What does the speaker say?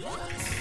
What?